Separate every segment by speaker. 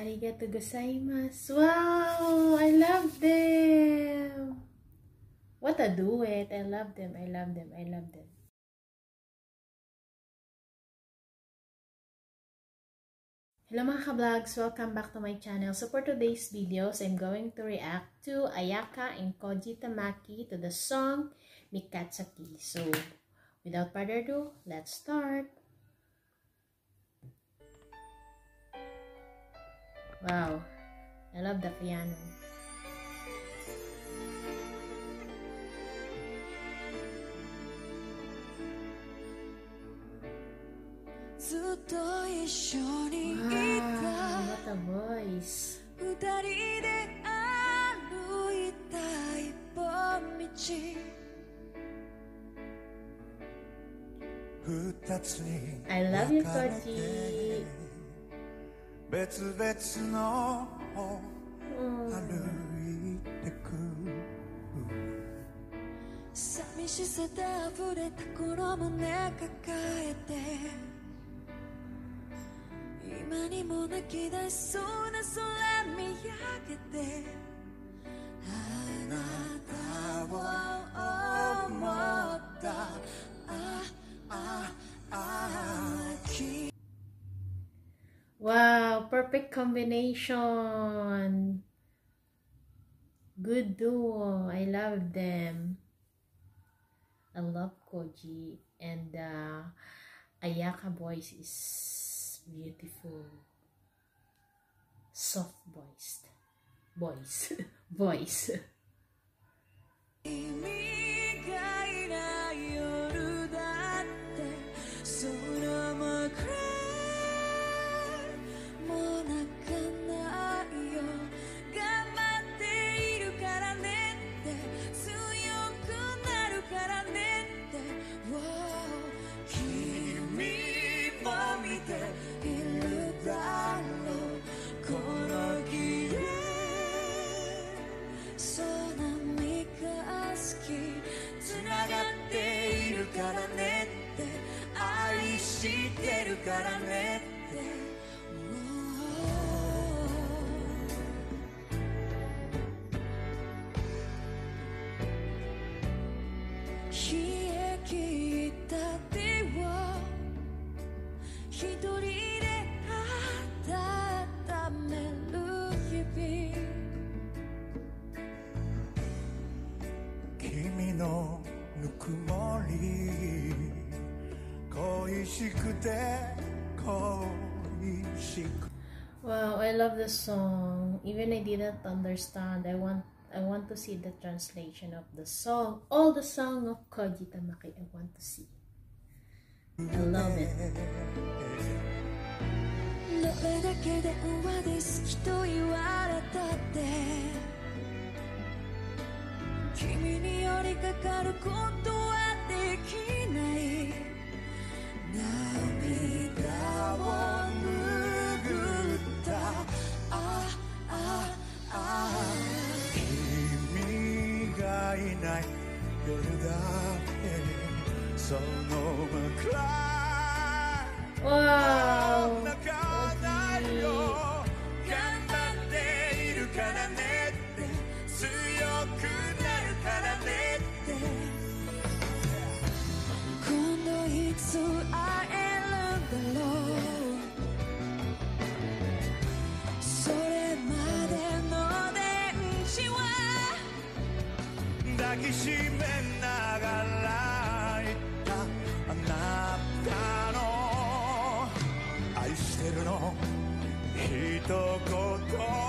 Speaker 1: Arigato gozaimasu. Wow, I love them. What a duet. I love them. I love them. I love them. Hello mga ka-vlogs! Welcome back to my channel. So for today's videos, I'm going to react to Ayaka and Koji Tamaki to the song Mikatsaki. So without further ado, let's start! Wow! I love the piano. Wow, what a voice. 二人で歩いた一本道二つに I love you, Koji. 別々の歩いてく寂しさで溢れたこの胸抱えて今にも泣き出しそうな空見上げてあなたを思った perfect combination. Good duo. I love them. I love Koji and uh, Ayaka voice is beautiful soft voiced voice voice got on red yeah. Wow, I love the song. Even I didn't understand. I want I want to see the translation of the song. All the song of Koji Tamaki, I want to see. I love it. どれだけ電話で好きと言われたって君に寄りかかることはできない 度いつ会えるんだろうそれまでの電池は。抱きしめの一言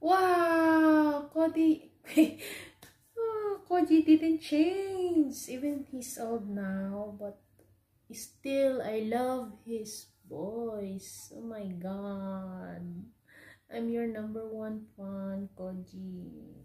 Speaker 1: Wow! Cody... oh, Cody didn't change. Even he's old now, but still, I love his voice. Oh my god. I'm your number one fan, Koji.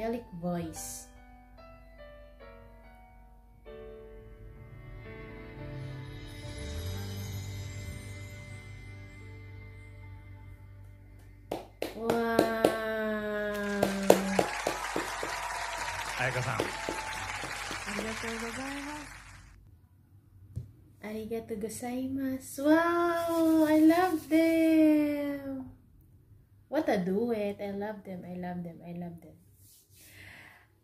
Speaker 2: angelic voice. Wow.
Speaker 1: Ayaka-san. Arigatou gozaimasu.
Speaker 2: Arigatou gozaimasu. Wow! I love them! What a duet! I love them, I love them, I love them.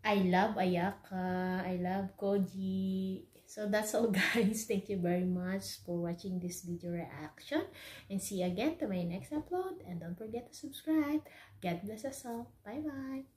Speaker 2: I love Ayaka. I love Koji. So that's all guys. Thank you very much for watching this video reaction. And see you again to my next upload. And don't forget to subscribe. God bless us all. Bye-bye.